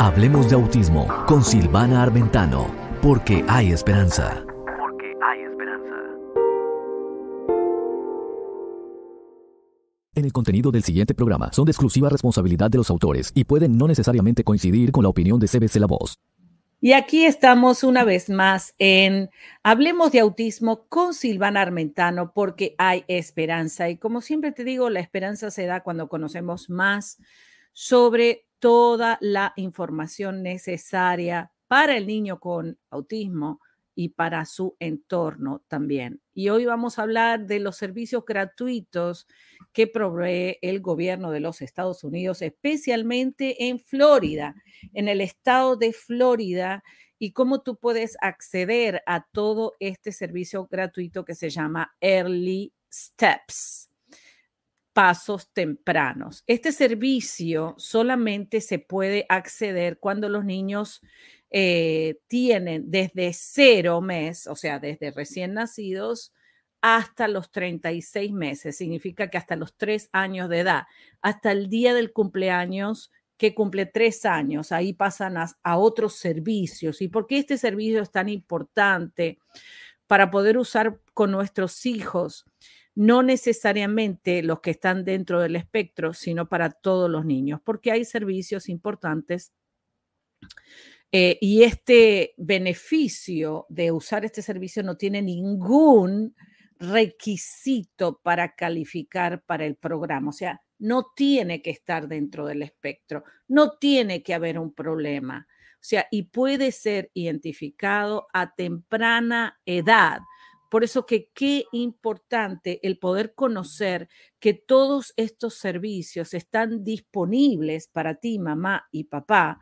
Hablemos de autismo con Silvana Armentano, porque hay esperanza. Porque hay esperanza. En el contenido del siguiente programa son de exclusiva responsabilidad de los autores y pueden no necesariamente coincidir con la opinión de CBC La Voz. Y aquí estamos una vez más en Hablemos de Autismo con Silvana Armentano porque hay esperanza. Y como siempre te digo, la esperanza se da cuando conocemos más sobre toda la información necesaria para el niño con autismo y para su entorno también. Y hoy vamos a hablar de los servicios gratuitos que provee el gobierno de los Estados Unidos, especialmente en Florida, en el estado de Florida, y cómo tú puedes acceder a todo este servicio gratuito que se llama Early Steps pasos tempranos. Este servicio solamente se puede acceder cuando los niños eh, tienen desde cero mes, o sea, desde recién nacidos hasta los 36 meses. Significa que hasta los tres años de edad, hasta el día del cumpleaños que cumple tres años, ahí pasan a, a otros servicios. ¿Y por qué este servicio es tan importante para poder usar con nuestros hijos? No necesariamente los que están dentro del espectro, sino para todos los niños, porque hay servicios importantes eh, y este beneficio de usar este servicio no tiene ningún requisito para calificar para el programa. O sea, no tiene que estar dentro del espectro, no tiene que haber un problema. O sea, y puede ser identificado a temprana edad. Por eso que qué importante el poder conocer que todos estos servicios están disponibles para ti, mamá y papá,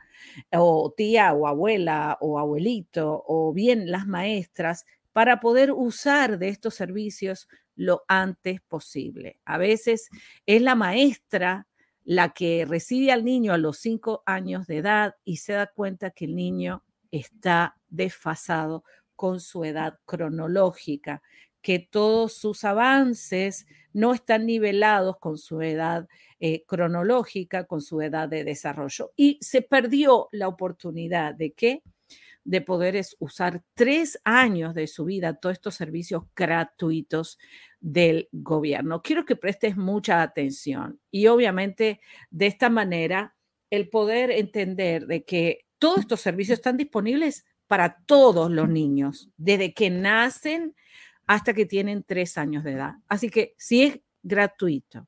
o tía o abuela o abuelito, o bien las maestras, para poder usar de estos servicios lo antes posible. A veces es la maestra la que recibe al niño a los cinco años de edad y se da cuenta que el niño está desfasado con su edad cronológica, que todos sus avances no están nivelados con su edad eh, cronológica, con su edad de desarrollo. Y se perdió la oportunidad de que de poder usar tres años de su vida todos estos servicios gratuitos del gobierno. Quiero que prestes mucha atención y obviamente de esta manera el poder entender de que todos estos servicios están disponibles para todos los niños, desde que nacen hasta que tienen tres años de edad. Así que si es gratuito,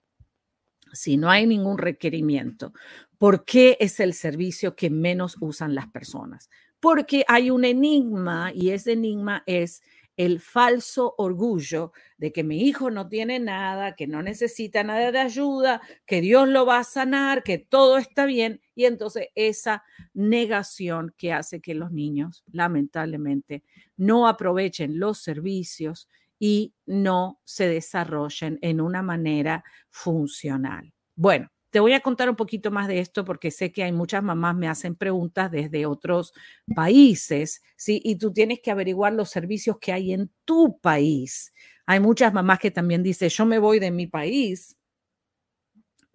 si no hay ningún requerimiento, ¿por qué es el servicio que menos usan las personas? Porque hay un enigma y ese enigma es el falso orgullo de que mi hijo no tiene nada, que no necesita nada de ayuda, que Dios lo va a sanar, que todo está bien. Y entonces esa negación que hace que los niños, lamentablemente, no aprovechen los servicios y no se desarrollen en una manera funcional. Bueno, te voy a contar un poquito más de esto porque sé que hay muchas mamás me hacen preguntas desde otros países, ¿sí? Y tú tienes que averiguar los servicios que hay en tu país. Hay muchas mamás que también dicen, yo me voy de mi país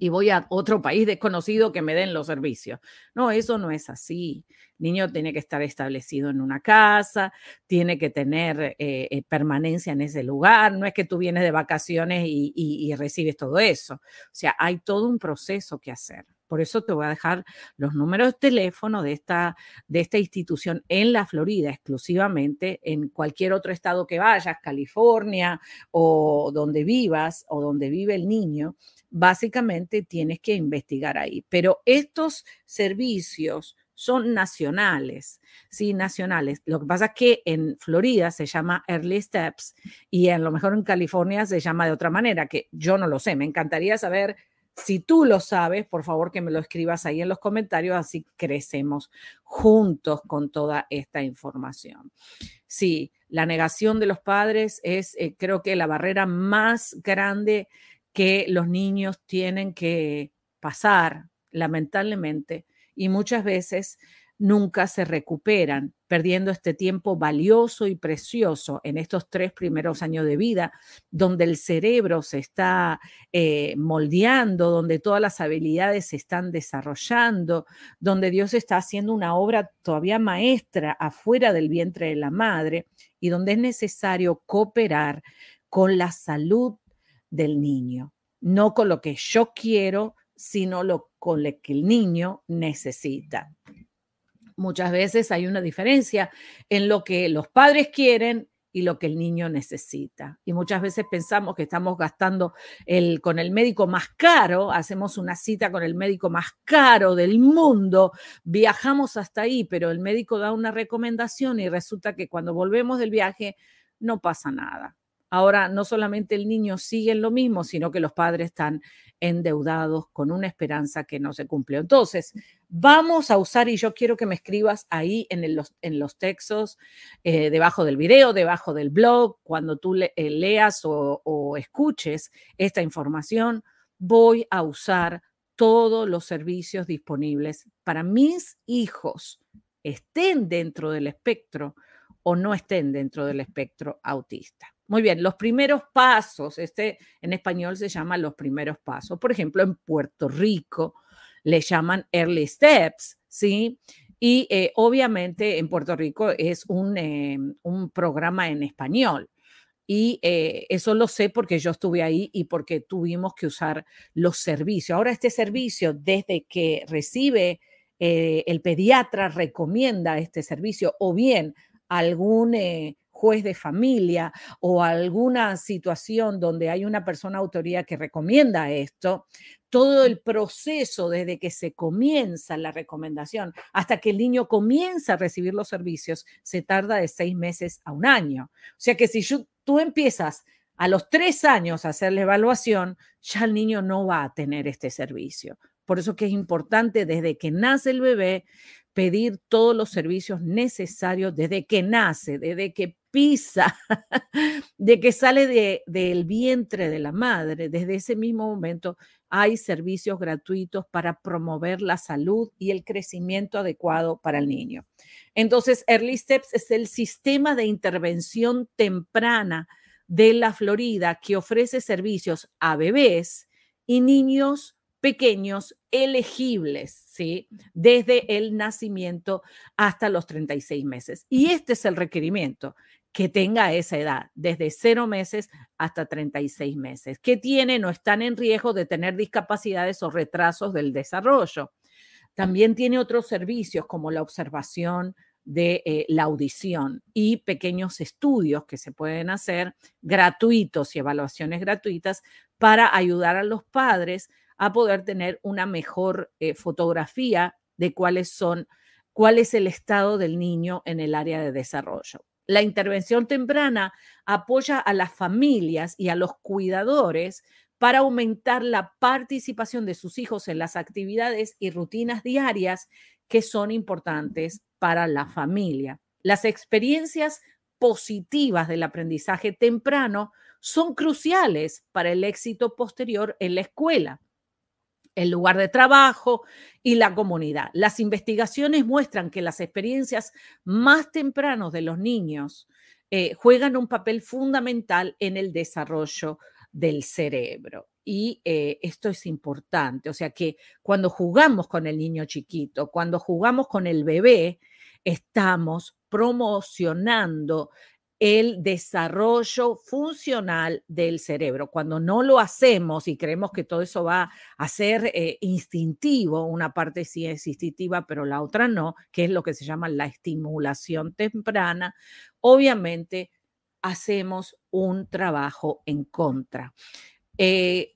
y voy a otro país desconocido que me den los servicios. No, eso no es así. El niño tiene que estar establecido en una casa, tiene que tener eh, eh, permanencia en ese lugar. No es que tú vienes de vacaciones y, recibes todo eso. O sea, hay todo un proceso que hacer. Por eso te voy a dejar los números de teléfono de esta, de esta institución en la Florida exclusivamente, en cualquier otro estado que vayas, California o donde vivas o donde vive el niño, básicamente tienes que investigar ahí. Pero estos servicios son nacionales, sí, nacionales. Lo que pasa es que en Florida se llama Early Steps y a lo mejor en California se llama de otra manera, que yo no lo sé. Me encantaría saber si tú lo sabes, por favor que me lo escribas ahí en los comentarios, así crecemos juntos con toda esta información. Sí, la negación de los padres es, eh, creo que la barrera más grande que los niños tienen que pasar, lamentablemente, y muchas veces nunca se recuperan, perdiendo este tiempo valioso y precioso en estos tres primeros años de vida, donde el cerebro se está eh, moldeando, donde todas las habilidades se están desarrollando, donde Dios está haciendo una obra todavía maestra afuera del vientre de la madre y donde es necesario cooperar con la salud del niño, no con lo que yo quiero, sino lo, con lo que el niño necesita. Muchas veces hay una diferencia en lo que los padres quieren y lo que el niño necesita. Y muchas veces pensamos que estamos gastando el, con el médico más caro, hacemos una cita con el médico más caro del mundo, viajamos hasta ahí, pero el médico da una recomendación y resulta que cuando volvemos del viaje no pasa nada. Ahora no solamente el niño sigue en lo mismo, sino que los padres están endeudados con una esperanza que no se cumplió. Entonces, vamos a usar, y yo quiero que me escribas ahí en, los, en los textos, eh, debajo del video, debajo del blog, cuando tú eh, leas o escuches esta información, voy a usar todos los servicios disponibles para mis hijos, estén dentro del espectro o no estén dentro del espectro autista. Muy bien, los primeros pasos, este en español se llama los primeros pasos. Por ejemplo, en Puerto Rico le llaman early steps, ¿sí? Y eh, obviamente en Puerto Rico es un, eh, un programa en español. Y eh, eso lo sé porque yo estuve ahí y porque tuvimos que usar los servicios. Ahora este servicio, desde que recibe el pediatra, recomienda este servicio o bien algún juez de familia o alguna situación donde hay una persona autoría que recomienda esto, todo el proceso desde que se comienza la recomendación hasta que el niño comienza a recibir los servicios se tarda de seis meses a un año. O sea que si tú empiezas a los tres años a hacer la evaluación, ya el niño no va a tener este servicio. Por eso que es importante desde que nace el bebé pedir todos los servicios necesarios desde que nace, desde que pisa, de que sale del vientre de la madre. Desde ese mismo momento hay servicios gratuitos para promover la salud y el crecimiento adecuado para el niño. Entonces, Early Steps es el sistema de intervención temprana de la Florida que ofrece servicios a bebés y niños pequeños elegibles, ¿sí? Desde el nacimiento hasta los 36 meses. Y este es el requerimiento, que tenga esa edad, desde 0 meses hasta 36 meses, que tiene, no están en riesgo de tener discapacidades o retrasos del desarrollo. También tiene otros servicios como la observación de eh, la audición y pequeños estudios que se pueden hacer gratuitos y evaluaciones gratuitas para ayudar a los padres a poder tener una mejor eh, fotografía de cuáles son, cuál es el estado del niño en el área de desarrollo. La intervención temprana apoya a las familias y a los cuidadores para aumentar la participación de sus hijos en las actividades y rutinas diarias que son importantes para la familia. Las experiencias positivas del aprendizaje temprano son cruciales para el éxito posterior en la escuela el lugar de trabajo y la comunidad. Las investigaciones muestran que las experiencias más tempranos de los niños eh, juegan un papel fundamental en el desarrollo del cerebro. Y eh, esto es importante, o sea que cuando jugamos con el niño chiquito, cuando jugamos con el bebé, estamos promocionando el desarrollo funcional del cerebro. Cuando no lo hacemos y creemos que todo eso va a ser eh, instintivo, una parte sí es instintiva, pero la otra no, que es lo que se llama la estimulación temprana, obviamente hacemos un trabajo en contra. Eh,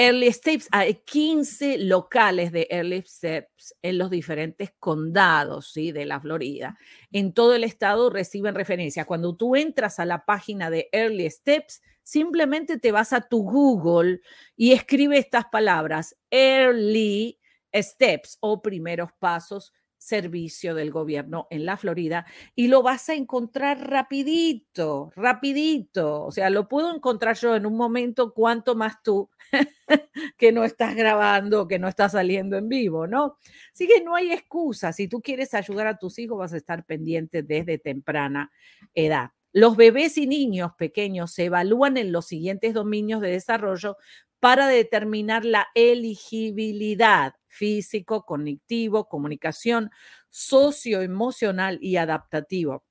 Early Steps, hay 15 locales de Early Steps en los diferentes condados de la Florida. En todo el estado reciben referencia. Cuando tú entras a la página de Early Steps, simplemente te vas a tu Google y escribe estas palabras, Early Steps o primeros pasos servicio del gobierno en la Florida y lo vas a encontrar rapidito, rapidito. O sea, lo puedo encontrar yo en un momento, cuanto más tú que no estás grabando, que no estás saliendo en vivo, ¿no? Así que no hay excusa. Si tú quieres ayudar a tus hijos, vas a estar pendiente desde temprana edad. Los bebés y niños pequeños se evalúan en los siguientes dominios de desarrollo para determinar la elegibilidad físico, cognitivo, comunicación, socioemocional y adaptativo.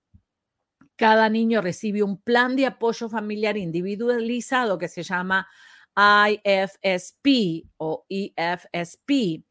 Cada niño recibe un plan de apoyo familiar individualizado que se llama IFSP o EFSP,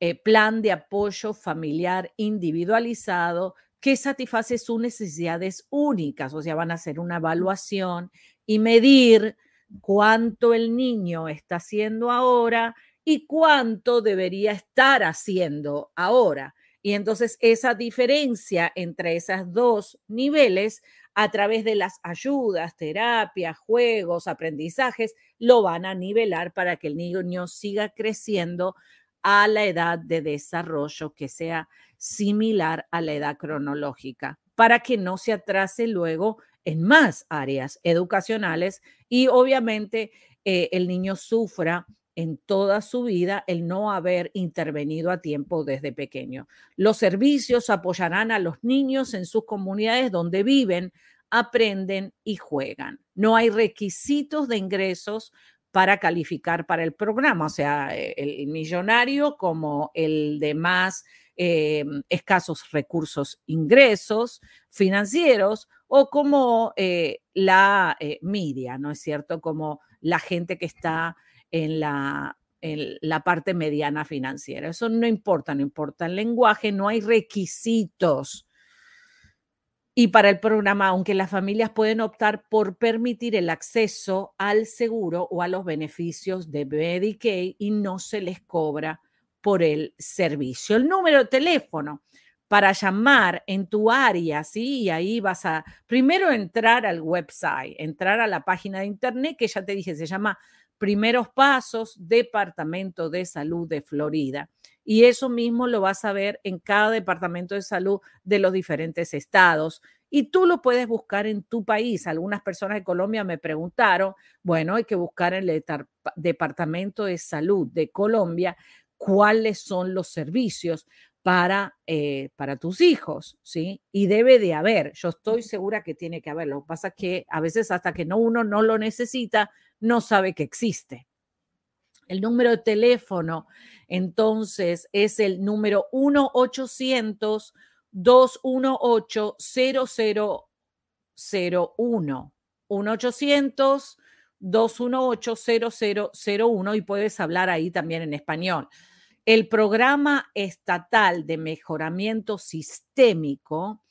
eh, Plan de Apoyo Familiar Individualizado, que satisface sus necesidades únicas. O sea, van a hacer una evaluación y medir cuánto el niño está haciendo ahora y cuánto debería estar haciendo ahora. Y entonces esa diferencia entre esos dos niveles a través de las ayudas, terapias, juegos, aprendizajes, lo van a nivelar para que el niño siga creciendo a la edad de desarrollo que sea similar a la edad cronológica, para que no se atrase luego en más áreas educacionales y obviamente eh, el niño sufra en toda su vida el no haber intervenido a tiempo desde pequeño. Los servicios apoyarán a los niños en sus comunidades donde viven, aprenden y juegan. No hay requisitos de ingresos para calificar para el programa, o sea, eh, el millonario como el de más eh, escasos recursos, ingresos financieros o como eh, la media, ¿no es cierto? Como la gente que está en la, en la parte mediana financiera. Eso no importa, no importa el lenguaje, no hay requisitos. Y para el programa, aunque las familias pueden optar por permitir el acceso al seguro o a los beneficios de Medicaid y no se les cobra por el servicio. El número de teléfono para llamar en tu área, ¿sí? Y ahí vas a primero entrar al website, entrar a la página de internet que ya te dije, se llama Primeros Pasos, Departamento de Salud de Florida. Y eso mismo lo vas a ver en cada departamento de salud de los diferentes estados. Y tú lo puedes buscar en tu país. Algunas personas de Colombia me preguntaron, bueno, hay que buscar en el Departamento de Salud de Colombia cuáles son los servicios para, eh, para tus hijos, ¿sí? Y debe de haber, yo estoy segura que tiene que haber. Lo que pasa es que a veces hasta que no, uno no lo necesita, no sabe que existe. El número de teléfono, entonces, es el número 1-800-218-0001. 1-800-218-0001 y puedes hablar ahí también en español. El programa estatal de mejoramiento sistémico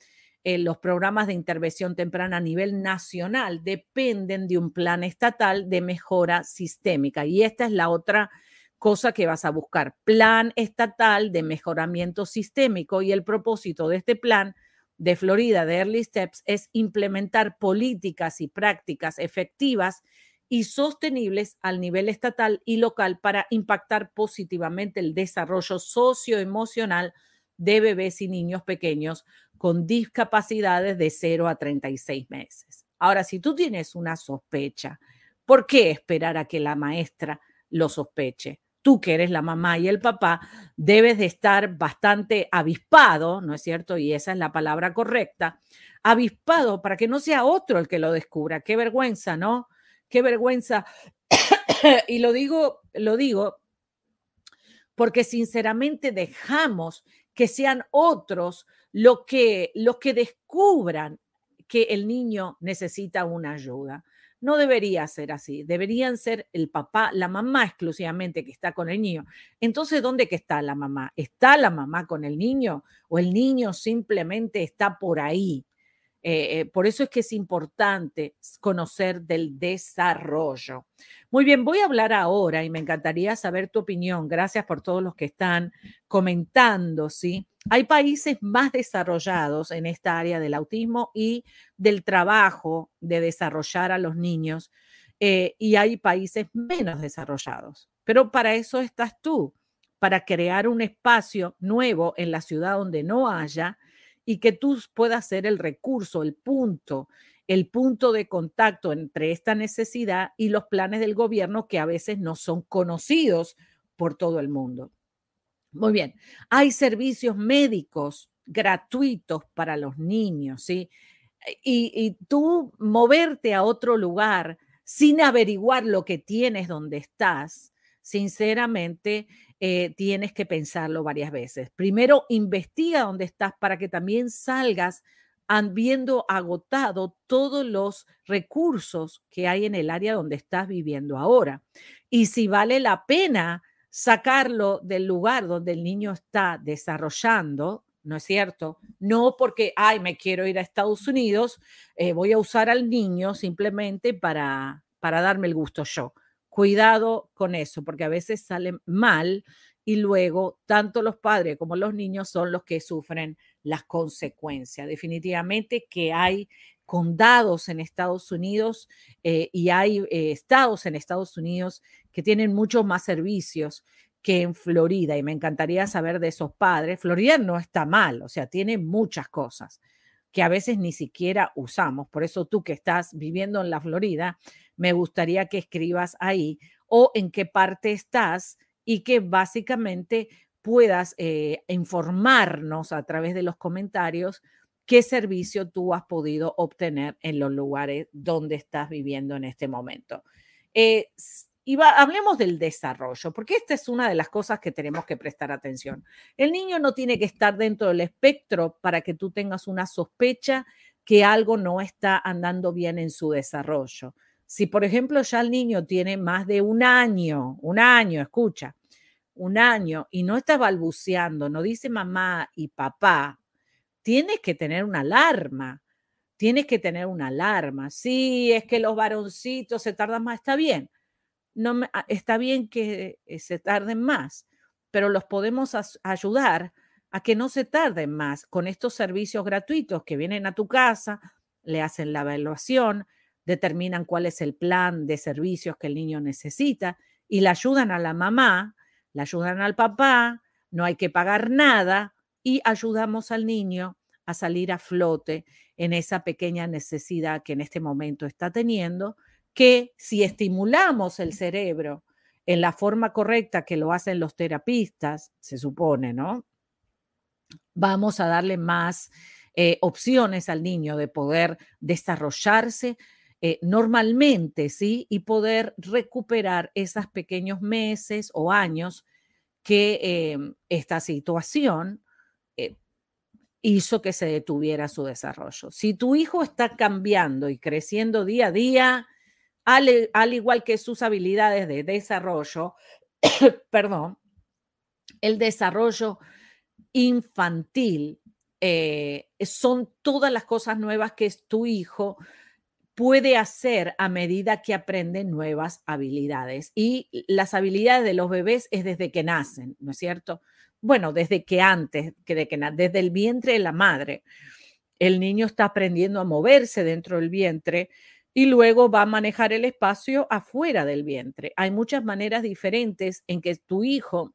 los programas de intervención temprana a nivel nacional dependen de un plan estatal de mejora sistémica. Y esta es la otra cosa que vas a buscar, plan estatal de mejoramiento sistémico. Y el propósito de este plan de Florida, de Early Steps, es implementar políticas y prácticas efectivas y sostenibles al nivel estatal y local para impactar positivamente el desarrollo socioemocional de bebés y niños pequeños con discapacidades de 0 a 36 meses. Ahora, si tú tienes una sospecha, ¿por qué esperar a que la maestra lo sospeche? Tú que eres la mamá y el papá, debes de estar bastante avispado, ¿no es cierto? Y esa es la palabra correcta, avispado para que no sea otro el que lo descubra. Qué vergüenza, ¿no? Qué vergüenza. y lo digo, lo digo porque sinceramente dejamos que sean otros los que, que descubran que el niño necesita una ayuda. No debería ser así, deberían ser el papá, la mamá exclusivamente que está con el niño. Entonces, ¿dónde que está la mamá? ¿Está la mamá con el niño o el niño simplemente está por ahí? Eh, eh, por eso es que es importante conocer del desarrollo. Muy bien, voy a hablar ahora y me encantaría saber tu opinión. Gracias por todos los que están comentando, ¿sí? Hay países más desarrollados en esta área del autismo y del trabajo de desarrollar a los niños eh, y hay países menos desarrollados. Pero para eso estás tú, para crear un espacio nuevo en la ciudad donde no haya y que tú puedas ser el recurso, el punto, el punto de contacto entre esta necesidad y los planes del gobierno que a veces no son conocidos por todo el mundo. Muy bien, hay servicios médicos gratuitos para los niños, ¿sí? Y, tú moverte a otro lugar sin averiguar lo que tienes donde estás, sinceramente, eh, tienes que pensarlo varias veces. Primero, investiga dónde estás para que también salgas habiendo agotado todos los recursos que hay en el área donde estás viviendo ahora. Y si vale la pena sacarlo del lugar donde el niño está desarrollando, ¿no es cierto? No porque, ay, me quiero ir a Estados Unidos, eh, voy a usar al niño simplemente para, para darme el gusto yo. Cuidado con eso, porque a veces sale mal y luego tanto los padres como los niños son los que sufren las consecuencias. Definitivamente que hay condados en Estados Unidos eh, y hay eh, estados en Estados Unidos que tienen muchos más servicios que en Florida y me encantaría saber de esos padres. Florida no está mal, o sea, tiene muchas cosas que a veces ni siquiera usamos. Por eso tú que estás viviendo en la Florida, me gustaría que escribas ahí o en qué parte estás y que básicamente puedas eh, informarnos a través de los comentarios qué servicio tú has podido obtener en los lugares donde estás viviendo en este momento. Eh, y hablemos del desarrollo, porque esta es una de las cosas que tenemos que prestar atención. El niño no tiene que estar dentro del espectro para que tú tengas una sospecha que algo no está andando bien en su desarrollo. Si, por ejemplo, ya el niño tiene más de un año, un año, escucha, un año y no está balbuceando, no dice mamá y papá, tienes que tener una alarma. Tienes que tener una alarma. Sí, es que los varoncitos se tardan más, está bien. No ah, está bien que eh, se tarden más, pero los podemos ayudar a que no se tarden más con estos servicios gratuitos que vienen a tu casa, le hacen la evaluación, determinan cuál es el plan de servicios que el niño necesita y le ayudan a la mamá, le ayudan al papá, no hay que pagar nada, y ayudamos al niño a salir a flote en esa pequeña necesidad que en este momento está teniendo, que si estimulamos el cerebro en la forma correcta que lo hacen los terapistas, se supone, ¿no? Vamos a darle más eh, opciones al niño de poder desarrollarse eh, normalmente, ¿sí? Y poder recuperar esos pequeños meses o años que em, esta situación eh, hizo que se detuviera su desarrollo. Si tu hijo está cambiando y creciendo día a día, al, igual que sus habilidades de desarrollo, perdón, el desarrollo infantil eh, son todas las cosas nuevas que tu hijo puede hacer a medida que aprende nuevas habilidades. Y las habilidades de los bebés es desde que nacen, ¿no es cierto? Bueno, desde que antes, que de desde el vientre de la madre, el niño está aprendiendo a moverse dentro del vientre y luego va a manejar el espacio afuera del vientre. Hay muchas maneras diferentes en que tu hijo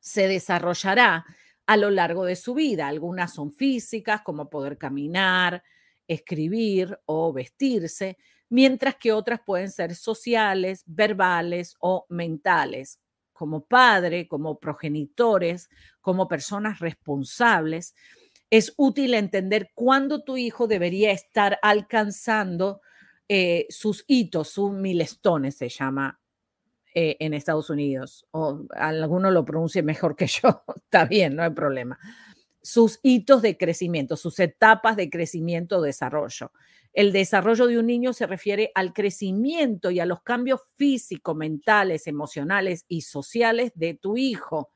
se desarrollará a lo largo de su vida. Algunas son físicas, como poder caminar, escribir o vestirse, mientras que otras pueden ser sociales, verbales o mentales, como padre, como progenitores, como personas responsables, es útil entender cuándo tu hijo debería estar alcanzando eh, sus hitos, sus milestones se llama eh, en Estados Unidos, o alguno lo pronuncie mejor que yo, está bien, no hay problema. Sus hitos de crecimiento, sus etapas de crecimiento, desarrollo. El desarrollo de un niño se refiere al crecimiento y a los cambios físicos, mentales, emocionales y sociales de tu hijo.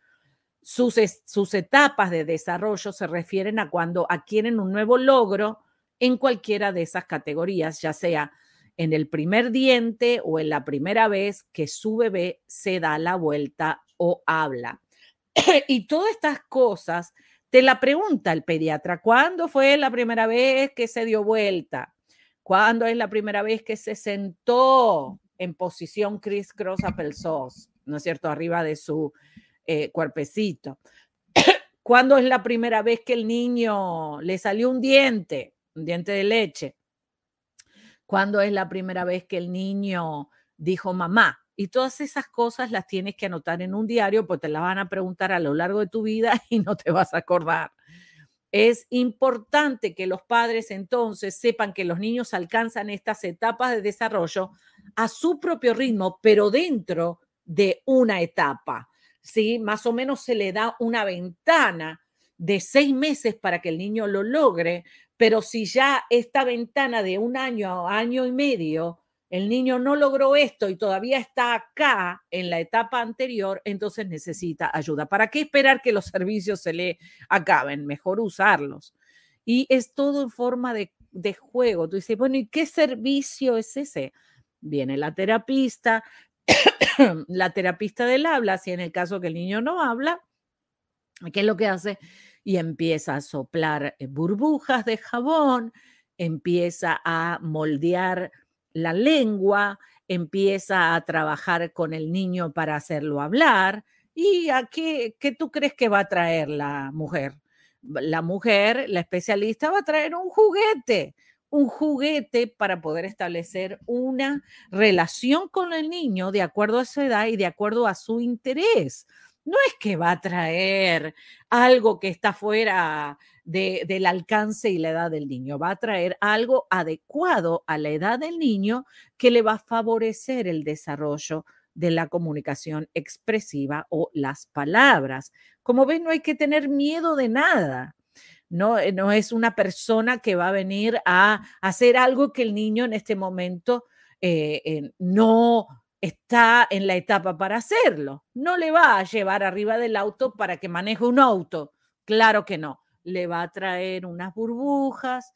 Sus, sus etapas de desarrollo se refieren a cuando adquieren un nuevo logro en cualquiera de esas categorías, ya sea en el primer diente o en la primera vez que su bebé se da la vuelta o habla. y todas estas cosas te la pregunta el pediatra, ¿cuándo fue la primera vez que se dio vuelta? ¿Cuándo es la primera vez que se sentó en posición criss-cross applesauce? ¿No es cierto? Arriba de su eh, cuerpecito. ¿Cuándo es la primera vez que el niño le salió un diente, un diente de leche? ¿Cuándo es la primera vez que el niño dijo mamá? Y todas esas cosas las tienes que anotar en un diario, porque te las van a preguntar a lo largo de tu vida y no te vas a acordar. Es importante que los padres entonces sepan que los niños alcanzan estas etapas de desarrollo a su propio ritmo, pero dentro de una etapa. ¿sí? Más o menos se le da una ventana de seis meses para que el niño lo logre, pero si ya esta ventana de un año a año y medio el niño no logró esto y todavía está acá en la etapa anterior, entonces necesita ayuda. ¿Para qué esperar que los servicios se le acaben? Mejor usarlos. Y es todo en forma de, juego. Tú dices, bueno, ¿y qué servicio es ese? Viene la terapista, la terapista del habla, si en el caso que el niño no habla, ¿qué es lo que hace? Y empieza a soplar eh, burbujas de jabón, empieza a moldear la lengua, empieza a trabajar con el niño para hacerlo hablar. ¿Y a qué, tú crees que va a traer la mujer? La mujer, la especialista, va a traer un juguete, un juguete para poder establecer una relación con el niño de acuerdo a su edad y de acuerdo a su interés. No es que va a traer algo que está fuera del alcance y la edad del niño. Va a traer algo adecuado a la edad del niño que le va a favorecer el desarrollo de la comunicación expresiva o las palabras. Como ven, no hay que tener miedo de nada. No, eh, no es una persona que va a venir a hacer algo que el niño en este momento eh, no está en la etapa para hacerlo. No le va a llevar arriba del auto para que maneje un auto. Claro que no le va a traer unas burbujas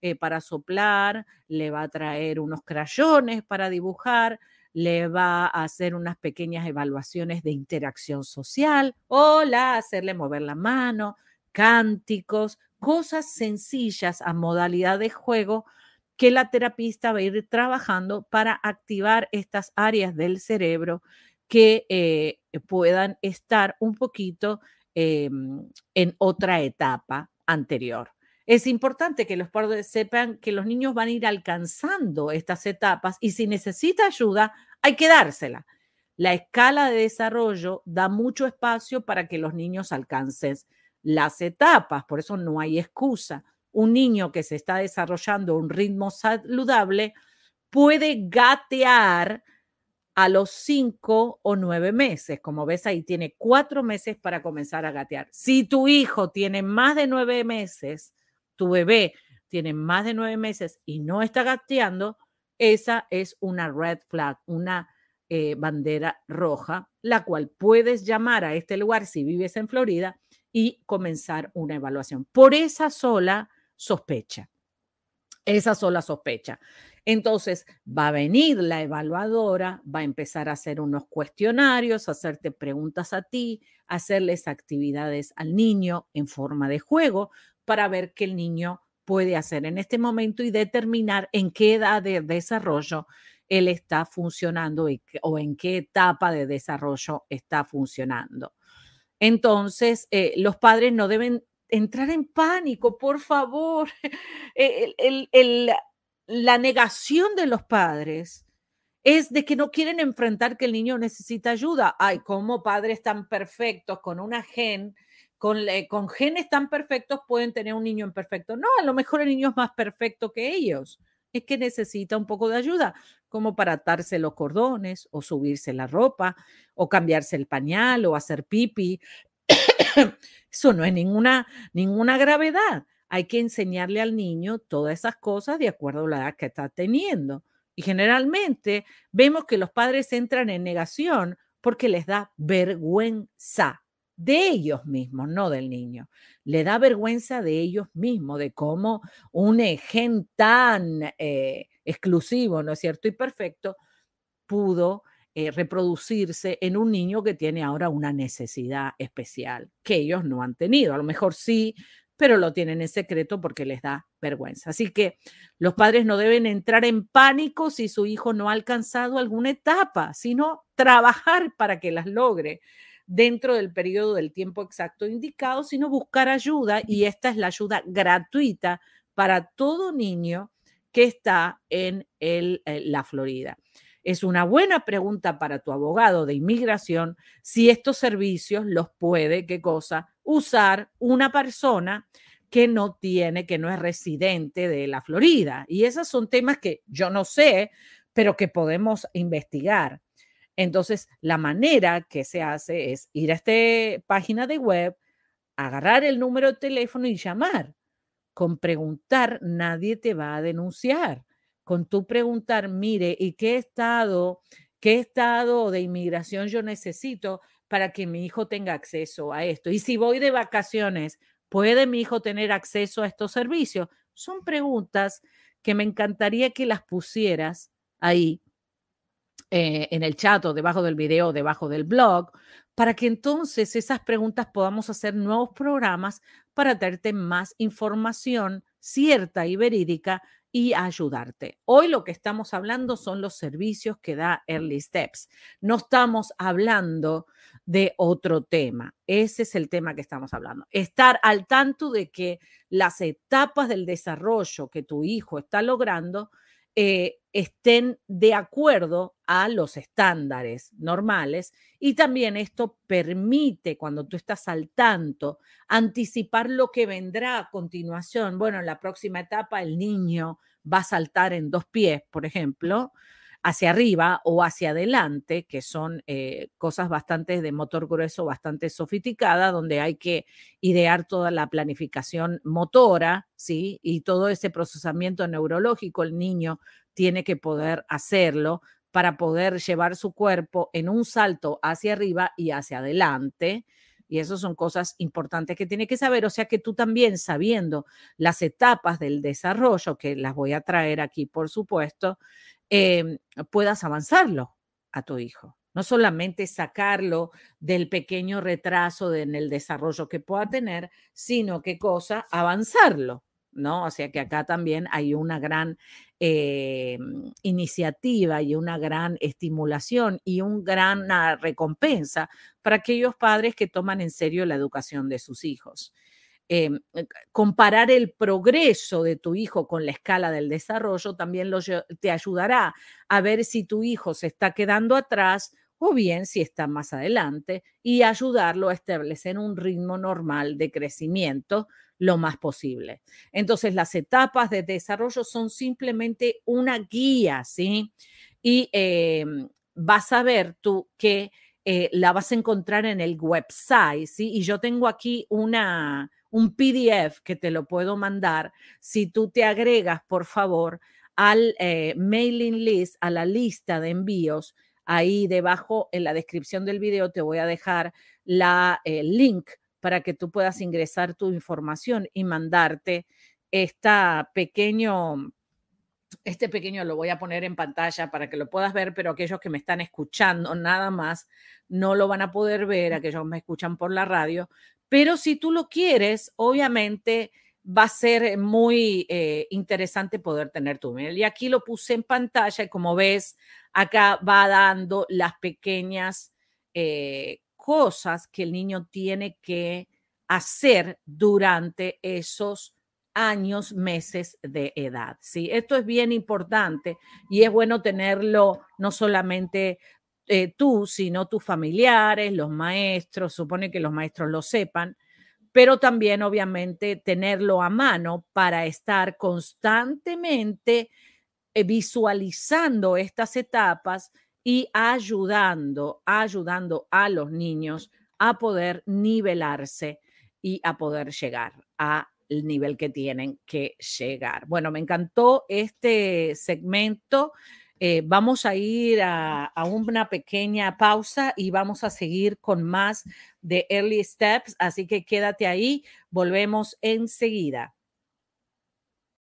eh, para soplar, le va a traer unos crayones para dibujar, le va a hacer unas pequeñas evaluaciones de interacción social, hola, hacerle mover la mano, cánticos, cosas sencillas a modalidad de juego que la terapista va a ir trabajando para activar estas áreas del cerebro que eh, puedan estar un poquito Em, en otra etapa anterior. Es importante que los padres sepan que los niños van a ir alcanzando estas etapas y si necesita ayuda, hay que dársela. La escala de desarrollo da mucho espacio para que los niños alcancen las etapas, por eso no hay excusa. Un niño que se está desarrollando un ritmo saludable puede gatear a los cinco o nueve meses. Como ves ahí, tiene cuatro meses para comenzar a gatear. Si tu hijo tiene más de nueve meses, tu bebé tiene más de nueve meses y no está gateando, esa es una red flag, una eh, bandera roja, la cual puedes llamar a este lugar si vives en Florida y comenzar una evaluación por esa sola sospecha. Esa sola sospecha. Entonces va a venir la evaluadora, va a empezar a hacer unos cuestionarios, hacerte preguntas a ti, hacerles actividades al niño en forma de juego para ver qué el niño puede hacer en este momento y determinar en qué edad de desarrollo él está funcionando o en qué etapa de desarrollo está funcionando. Entonces, eh, los padres no deben entrar en pánico, por favor. el, la negación de los padres es de que no quieren enfrentar que el niño necesita ayuda. Ay, como padres tan perfectos con una gen, con, con genes tan perfectos pueden tener un niño imperfecto. No, a lo mejor el niño es más perfecto que ellos. Es que necesita un poco de ayuda, como para atarse los cordones o subirse la ropa o cambiarse el pañal o hacer pipi. Eso no es ninguna, ninguna gravedad hay que enseñarle al niño todas esas cosas de acuerdo a la edad que está teniendo. Y generalmente vemos que los padres entran en negación porque les da vergüenza de ellos mismos, no del niño. Le da vergüenza de ellos mismos, de cómo un gen tan eh, exclusivo, ¿no es cierto? Y perfecto pudo eh, reproducirse en un niño que tiene ahora una necesidad especial que ellos no han tenido. A lo mejor sí pero lo tienen en secreto porque les da vergüenza. Así que los padres no deben entrar en pánico si su hijo no ha alcanzado alguna etapa, sino trabajar para que las logre. dentro del periodo del tiempo exacto indicado, sino buscar ayuda y esta es la ayuda gratuita para todo niño que está en el, eh, la Florida. Es una buena pregunta para tu abogado de inmigración si estos servicios los puede, ¿qué cosa? Usar una persona que no tiene, que no es residente de la Florida. Y esos son temas que yo no sé, pero que podemos investigar. Entonces, la manera que se hace es ir a esta página de web, agarrar el número de teléfono y llamar. Con preguntar, nadie te va a denunciar. Con tú preguntar, mire, ¿y qué estado, qué estado de inmigración yo necesito para que mi hijo tenga acceso a esto? Y si voy de vacaciones, ¿Puede mi hijo tener acceso a estos servicios? Son preguntas que me encantaría que las pusieras ahí eh, en el chat o debajo del video, debajo del blog, para que entonces esas preguntas podamos hacer nuevos programas para darte más información cierta y verídica y ayudarte. Hoy lo que estamos hablando son los servicios que da Early Steps. No estamos hablando de otro tema. Ese es el tema que estamos hablando. Estar al tanto de que las etapas del desarrollo que tu hijo está logrando eh, estén de acuerdo a los estándares normales y también esto permite, cuando tú estás al tanto, anticipar lo que vendrá a continuación. Bueno, en la próxima etapa el niño va a saltar en dos pies, por ejemplo, hacia arriba o hacia adelante, que son eh, cosas bastante de motor grueso, bastante sofisticada, donde hay que idear toda la planificación motora, ¿sí? Y todo ese procesamiento neurológico, el niño tiene que poder hacerlo para poder llevar su cuerpo en un salto hacia arriba y hacia adelante. Y eso son cosas importantes que tiene que saber. O sea que tú también sabiendo las etapas del desarrollo, que las voy a traer aquí, por supuesto, Em, puedas avanzarlo a tu hijo. No solamente sacarlo del pequeño retraso en el desarrollo que pueda tener, sino que cosa, avanzarlo. ¿no? O sea que acá también hay una gran em, iniciativa y una gran estimulación y una gran recompensa para aquellos padres que toman en serio la educación de sus hijos. Em, eh, comparar el progreso de tu hijo con la escala del desarrollo también te ayudará a ver si tu hijo se está quedando atrás o bien si está más adelante y ayudarlo a establecer un ritmo normal de crecimiento lo más posible. Entonces, las etapas de desarrollo son simplemente una guía, ¿sí? Y em, vas a ver tú que eh, la vas a encontrar en el website, ¿sí? Y yo tengo aquí una, un PDF que te lo puedo mandar si tú te agregas, por favor, al eh, mailing list, a la lista de envíos. Ahí debajo en la descripción del video te voy a dejar la eh, link para que tú puedas ingresar tu información y mandarte esta pequeño este pequeño lo voy a poner en pantalla para que lo puedas ver, pero aquellos que me están escuchando nada más no lo van a poder ver, aquellos que me escuchan por la radio, pero si tú lo quieres, obviamente va a ser muy eh, interesante poder tener tu email. Y aquí lo puse en pantalla y como ves, acá va dando las pequeñas eh, cosas que el niño tiene que hacer durante esos años, meses de edad. ¿sí? Esto es bien importante y es bueno tenerlo no solamente eh, tú, sino tus familiares, los maestros, supone que los maestros lo sepan, pero también obviamente tenerlo a mano para estar constantemente eh, visualizando estas etapas y ayudando, ayudando a los niños a poder nivelarse y a poder llegar al nivel que tienen que llegar. Bueno, me encantó este segmento. Eh, vamos a ir a, una pequeña pausa y vamos a seguir con más de Early Steps, así que quédate ahí, volvemos enseguida.